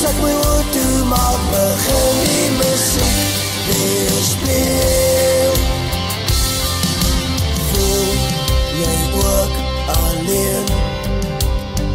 said we would do